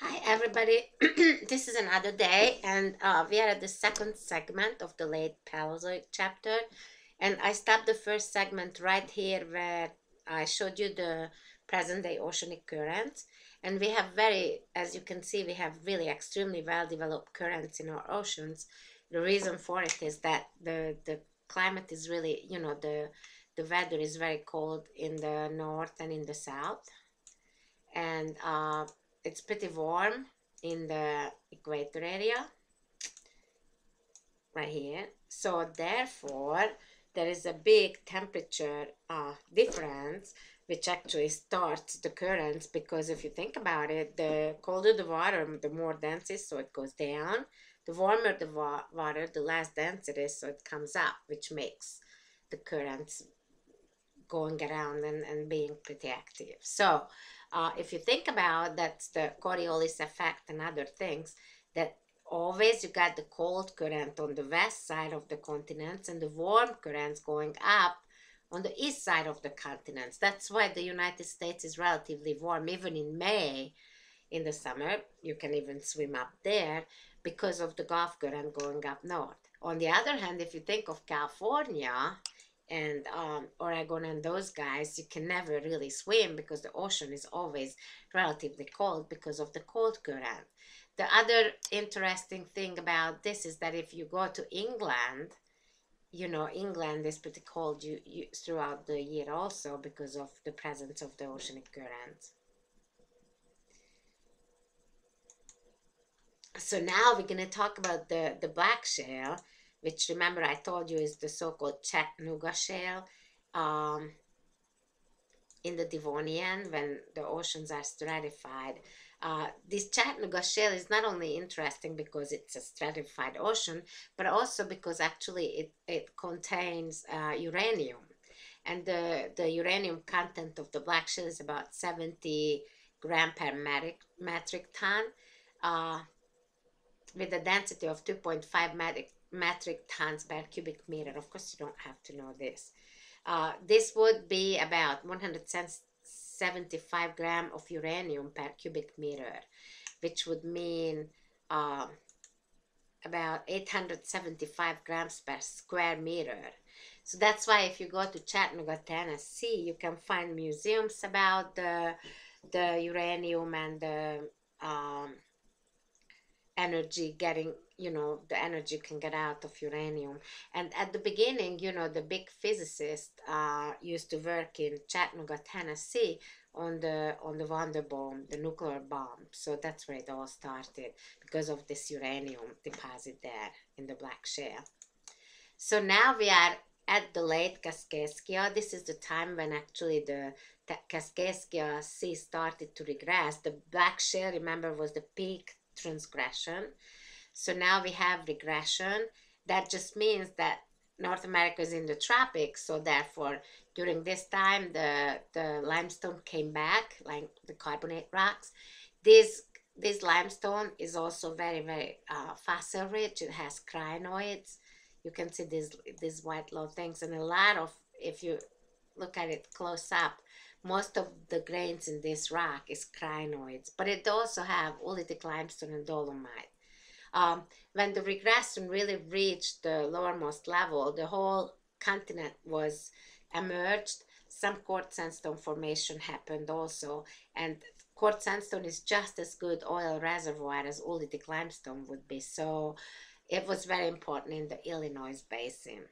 Hi everybody, this is another day and uh, we are at the second segment of the late Paleozoic chapter. And I stopped the first segment right here where I showed you the present day oceanic currents. And we have very, as you can see, we have really extremely well developed currents in our oceans. The reason for it is that the, the climate is really, you know, the, the weather is very cold in the north and in the south. And uh, it's pretty warm in the equator area right here. So therefore there is a big temperature uh, difference which actually starts the currents because if you think about it the colder the water the more dense it is so it goes down. The warmer the wa water the less dense it is so it comes up which makes the currents going around and, and being pretty active. So uh, if you think about that's the Coriolis effect and other things, that always you got the cold current on the west side of the continents and the warm currents going up on the east side of the continents. That's why the United States is relatively warm, even in May in the summer. You can even swim up there because of the Gulf current going up north. On the other hand, if you think of California, and um, Oregon and those guys, you can never really swim because the ocean is always relatively cold because of the cold current. The other interesting thing about this is that if you go to England, you know, England is pretty cold you, you, throughout the year also because of the presence of the oceanic current. So now we're going to talk about the, the black shale which remember I told you is the so-called Chattanooga Shale um, in the Devonian when the oceans are stratified. Uh, this Chattanooga Shale is not only interesting because it's a stratified ocean, but also because actually it, it contains uh, uranium. And the, the uranium content of the black shale is about 70 gram per metric, metric ton uh, with a density of 2.5 metric metric tons per cubic meter. Of course, you don't have to know this. Uh, this would be about 175 gram of uranium per cubic meter, which would mean uh, about 875 grams per square meter. So that's why if you go to Chattanooga, Tennessee, you can find museums about the, the uranium and the um, energy getting you know the energy can get out of uranium and at the beginning you know the big physicist uh, used to work in chattanooga tennessee on the on the wonder bomb the nuclear bomb so that's where it all started because of this uranium deposit there in the black shale so now we are at the late Kaskaskia. This is the time when actually the, Kaskaskia sea started to regress. The black shale, remember, was the peak transgression. So now we have regression. That just means that North America is in the tropics, so therefore during this time the the limestone came back, like the carbonate rocks. This this limestone is also very very uh, fossil rich. It has crinoids. You can see these these white little things, and a lot of if you look at it close up, most of the grains in this rock is crinoids, but it also have oolitic limestone and dolomite. Um, when the regression really reached the lowermost level, the whole continent was emerged. Some quartz sandstone formation happened also, and quartz sandstone is just as good oil reservoir as oolitic limestone would be. So it was very important in the Illinois basin.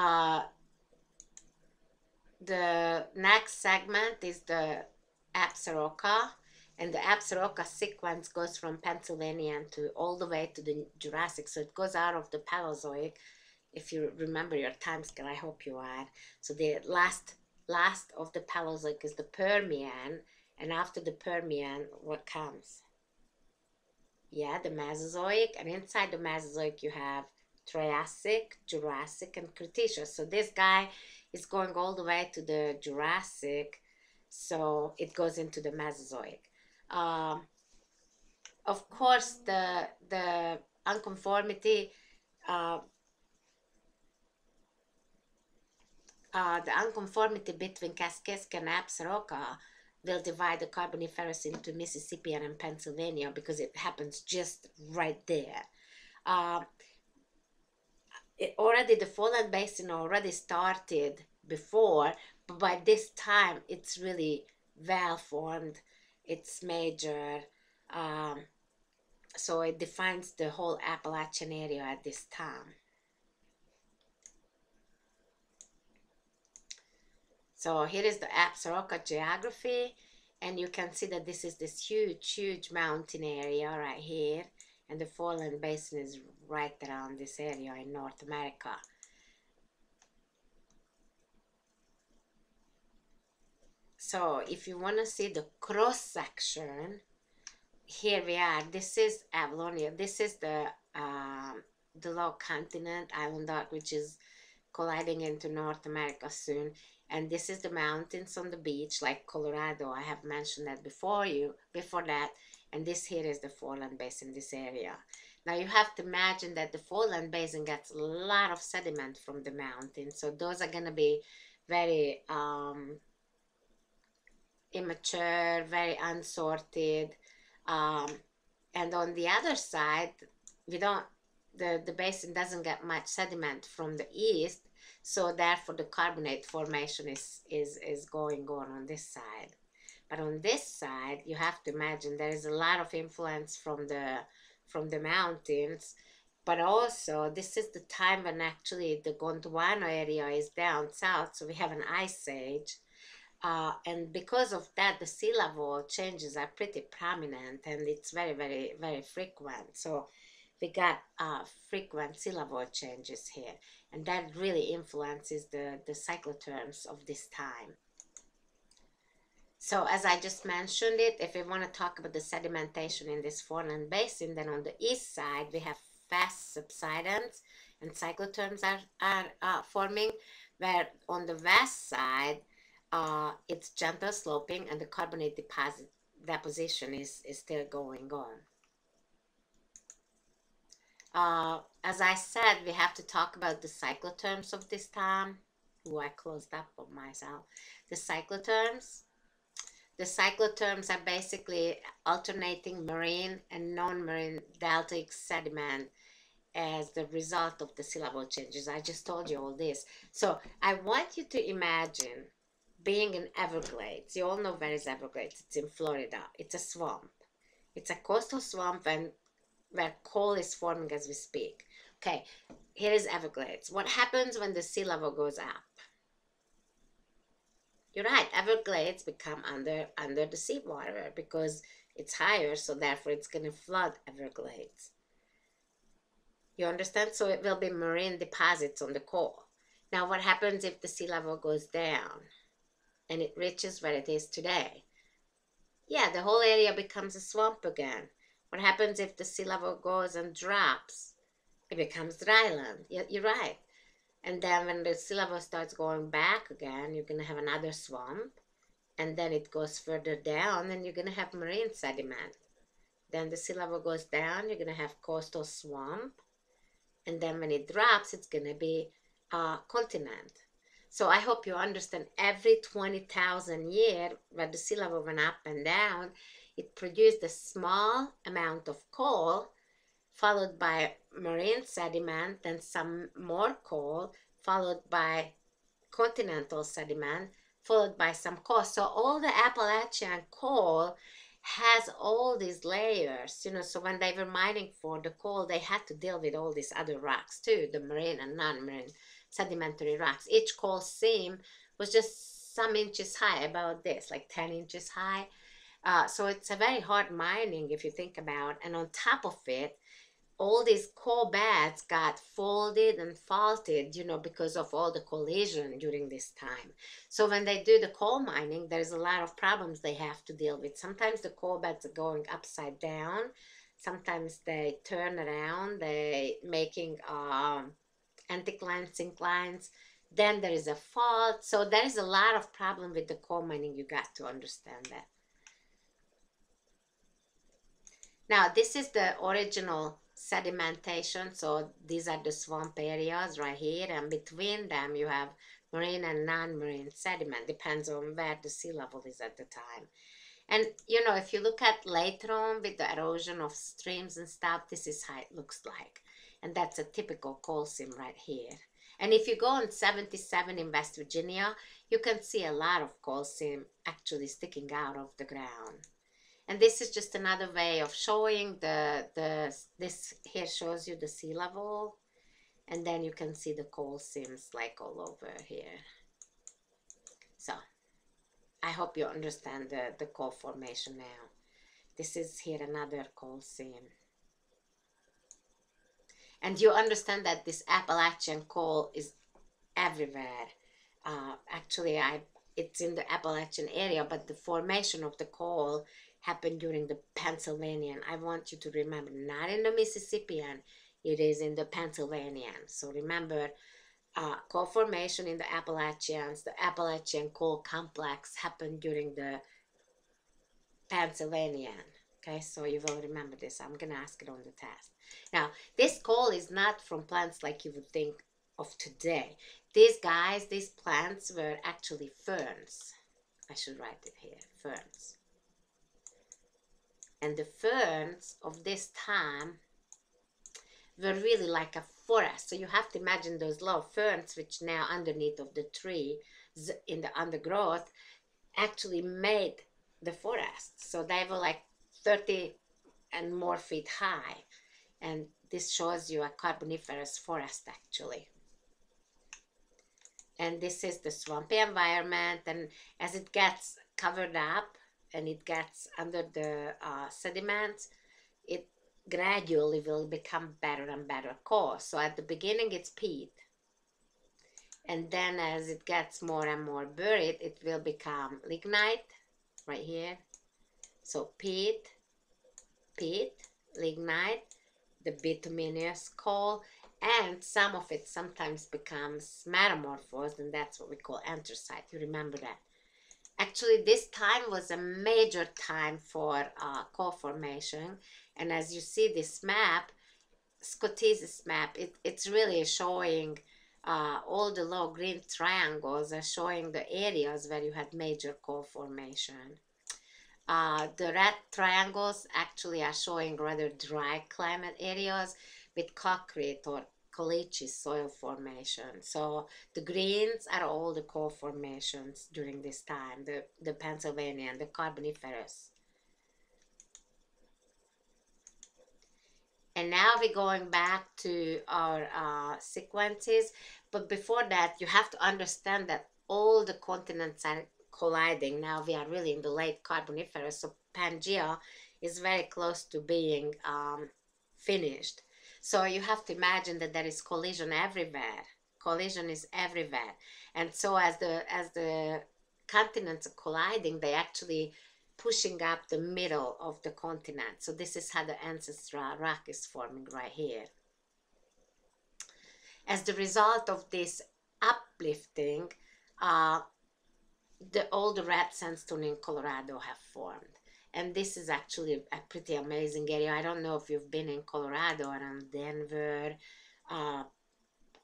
Uh, the next segment is the Absaroka. And the Absaroka sequence goes from Pennsylvania to all the way to the Jurassic. So it goes out of the Paleozoic. If you remember your time scale, I hope you are. So the last last of the Paleozoic is the Permian. And after the Permian, what comes? Yeah, the Mesozoic. And inside the Mesozoic, you have Triassic, Jurassic, and Cretaceous. So this guy is going all the way to the Jurassic, so it goes into the Mesozoic. Um, of course, the the unconformity uh, uh, the unconformity between Kaskaskia and Absaroka will divide the Carboniferous into Mississippian and Pennsylvania because it happens just right there. Uh, it already the Foreland Basin already started before, but by this time it's really well formed. It's major. Um, so it defines the whole Appalachian area at this time. So here is the Absaroka geography and you can see that this is this huge, huge mountain area right here and the Foreland Basin is right around this area in North America. So if you want to see the cross section, here we are. This is Avalonia. This is the um, the low continent island arc, which is colliding into North America soon and this is the mountains on the beach like Colorado I have mentioned that before you before that and this here is the Foreland Basin this area now you have to imagine that the Foreland Basin gets a lot of sediment from the mountains so those are gonna be very um, immature very unsorted um, and on the other side we don't the, the basin doesn't get much sediment from the east so therefore the carbonate formation is, is, is going on on this side. But on this side, you have to imagine there is a lot of influence from the, from the mountains, but also this is the time when actually the Gondwana area is down south, so we have an ice age. Uh, and because of that, the sea level changes are pretty prominent and it's very, very, very frequent. So we got uh, frequent sea level changes here and that really influences the, the cyclothems of this time. So as I just mentioned it, if we want to talk about the sedimentation in this foreland basin, then on the east side we have fast subsidence and cyclothems are, are uh, forming, where on the west side uh, it's gentle sloping and the carbonate deposit deposition is, is still going on. Uh, as I said, we have to talk about the cyclothems of this time. Ooh, I closed up on myself. The cyclothems. The cyclothems are basically alternating marine and non-marine deltic sediment as the result of the sea level changes. I just told you all this. So I want you to imagine being in Everglades. You all know where is Everglades. It's in Florida. It's a swamp. It's a coastal swamp and where coal is forming as we speak. Okay, here is Everglades. What happens when the sea level goes up? You're right, Everglades become under under the seawater because it's higher, so therefore it's going to flood Everglades. You understand? So it will be marine deposits on the coal. Now, what happens if the sea level goes down and it reaches where it is today? Yeah, the whole area becomes a swamp again. What happens if the sea level goes and drops? It becomes dry land. You're right. And then when the level starts going back again, you're going to have another swamp. And then it goes further down and you're going to have marine sediment. Then the level goes down, you're going to have coastal swamp. And then when it drops, it's going to be a continent. So I hope you understand every 20,000 year where the level went up and down, it produced a small amount of coal, followed by marine sediment, then some more coal, followed by continental sediment, followed by some coal. So all the Appalachian coal has all these layers, you know, so when they were mining for the coal, they had to deal with all these other rocks too, the marine and non-marine sedimentary rocks. Each coal seam was just some inches high, about this, like 10 inches high. Uh, so it's a very hard mining if you think about. And on top of it, all these coal beds got folded and faulted, you know, because of all the collision during this time. So when they do the coal mining, there's a lot of problems they have to deal with. Sometimes the coal beds are going upside down. Sometimes they turn around, they making um, anticlines, synclines. Then there is a fault. So there is a lot of problem with the coal mining. You got to understand that. Now this is the original sedimentation. So these are the swamp areas right here and between them you have marine and non-marine sediment. Depends on where the sea level is at the time. And you know if you look at later on with the erosion of streams and stuff this is how it looks like. And that's a typical coal seam right here. And if you go on 77 in west virginia you can see a lot of coal seam actually sticking out of the ground and this is just another way of showing the the this here shows you the sea level. And then you can see the coal seams like all over here. So I hope you understand the, the coal formation now. This is here another coal seam. And you understand that this Appalachian coal is everywhere. Uh, actually I it's in the Appalachian area but the formation of the coal happened during the Pennsylvanian I want you to remember not in the Mississippian it is in the Pennsylvanian. So remember, uh, coal formation in the Appalachians, the Appalachian coal complex happened during the Pennsylvanian. Okay, so you will remember this. I'm going to ask it on the test. Now, this coal is not from plants like you would think of today. These guys, these plants were actually ferns. I should write it here, ferns. And the ferns of this time were really like a forest. So you have to imagine those low ferns, which now underneath of the tree in the undergrowth, actually made the forest. So they were like 30 and more feet high. And this shows you a carboniferous forest actually. And this is the swampy environment. And as it gets covered up and it gets under the uh, sediments, it gradually will become better and better coarse. So at the beginning it's peat. And then as it gets more and more buried, it will become lignite right here. So peat, peat, lignite, the bituminous coal, and some of it sometimes becomes metamorphosed, and that's what we call anthracite. You remember that? Actually, this time was a major time for uh, coal formation and as you see this map, Scotese's map, it, it's really showing uh, all the low green triangles are showing the areas where you had major coal formation. Uh, the red triangles actually are showing rather dry climate areas with concrete or caliche soil formation. So the greens are all the coal formations during this time, the, the Pennsylvania and the Carboniferous. And now we're going back to our uh, sequences. But before that, you have to understand that all the continents are colliding. Now we are really in the late Carboniferous, so Pangea is very close to being um, finished. So you have to imagine that there is collision everywhere. Collision is everywhere. And so as the as the continents are colliding, they actually pushing up the middle of the continent. So this is how the ancestral rock is forming right here. As the result of this uplifting, uh, the all the red sandstone in Colorado have formed. And this is actually a pretty amazing area. I don't know if you've been in Colorado around Denver, uh,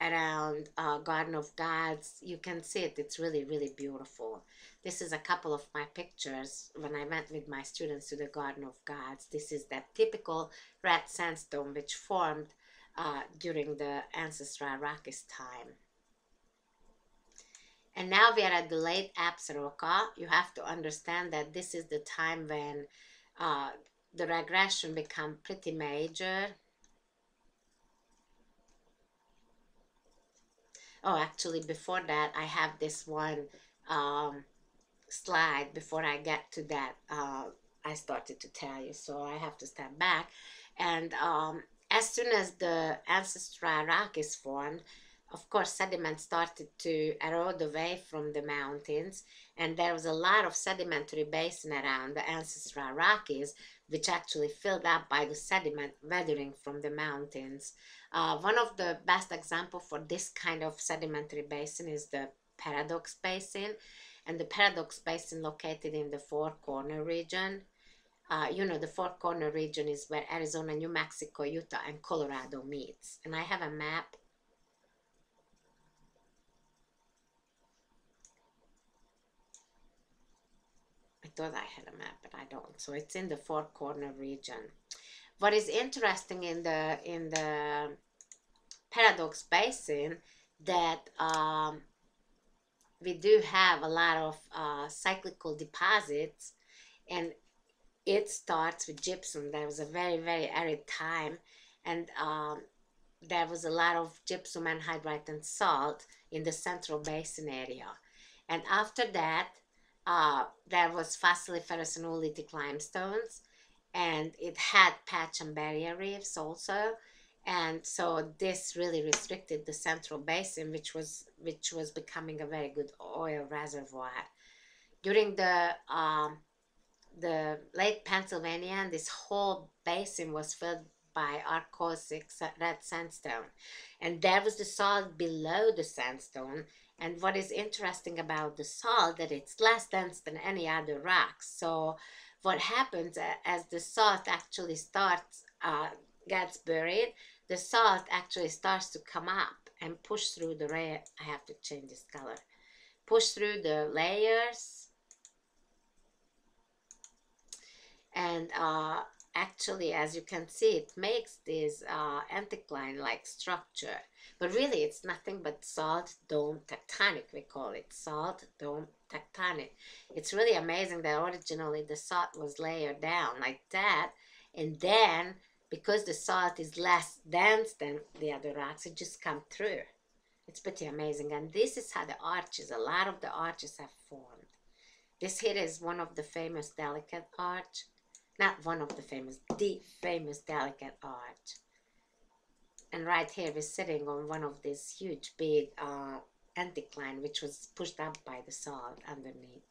around uh, Garden of Gods. You can see it. It's really, really beautiful. This is a couple of my pictures when I went with my students to the Garden of Gods. This is that typical red sandstone which formed uh, during the ancestral Rockies time. And now we are at the late Absaroka. You have to understand that this is the time when uh, the regression become pretty major oh actually before that I have this one um, slide before I get to that uh, I started to tell you so I have to step back and um, as soon as the ancestral rock is formed of course sediment started to erode away from the mountains and there was a lot of sedimentary basin around the ancestral Rockies which actually filled up by the sediment weathering from the mountains. Uh, one of the best example for this kind of sedimentary basin is the Paradox Basin and the Paradox Basin located in the Four Corner region. Uh, you know, the Four Corner region is where Arizona, New Mexico, Utah, and Colorado meets. And I have a map thought I had a map, but I don't. So it's in the Four Corner region. What is interesting in the in the Paradox Basin that um, we do have a lot of uh, cyclical deposits, and it starts with gypsum. There was a very very arid time, and um, there was a lot of gypsum anhydrite and salt in the central basin area. And after that, uh, there was fossiliferous and oolitic limestones, and it had patch and barrier reefs also. And so this really restricted the central basin, which was which was becoming a very good oil reservoir. During the um, the late Pennsylvania, this whole basin was filled by arkosic red sandstone. And there was the salt below the sandstone. And what is interesting about the salt that it's less dense than any other rock. So what happens as the salt actually starts uh, gets buried, the salt actually starts to come up and push through the layer. I have to change this color. Push through the layers and uh, actually as you can see it makes this uh, anticline like structure. But really it's nothing but salt dome tectonic we call it salt dome tectonic. It's really amazing that originally the salt was layered down like that and then because the salt is less dense than the other rocks it just come through. It's pretty amazing and this is how the arches a lot of the arches have formed. This here is one of the famous delicate arch not one of the famous, the famous delicate arch. And right here we're sitting on one of these huge big uh, anticline which was pushed up by the salt underneath.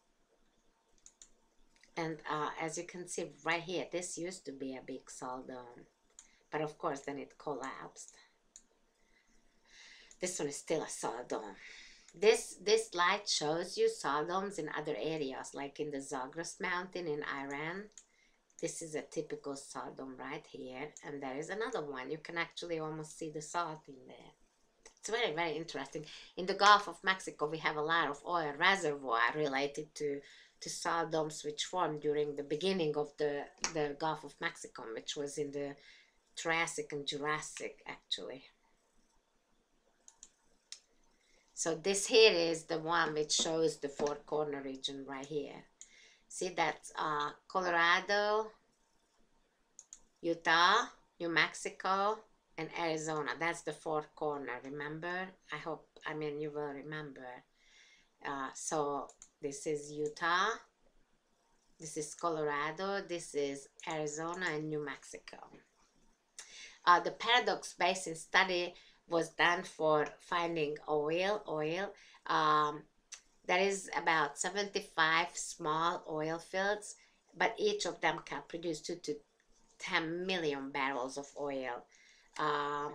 And uh, as you can see right here, this used to be a big salt dome. But of course then it collapsed. This one is still a salt dome. This, this light shows you salt domes in other areas like in the Zagros mountain in Iran this is a typical salt dome right here and there is another one. You can actually almost see the salt in there. It's very very interesting. In the Gulf of Mexico we have a lot of oil reservoir related to to salt domes which formed during the beginning of the the Gulf of Mexico which was in the Triassic and Jurassic actually. So this here is the one which shows the four corner region right here See, that's uh, Colorado, Utah, New Mexico, and Arizona. That's the fourth corner, remember? I hope, I mean, you will remember. Uh, so this is Utah, this is Colorado, this is Arizona and New Mexico. Uh, the paradox basin study was done for finding oil, oil, um, there is about 75 small oil fields, but each of them can produce 2 to 10 million barrels of oil. Uh,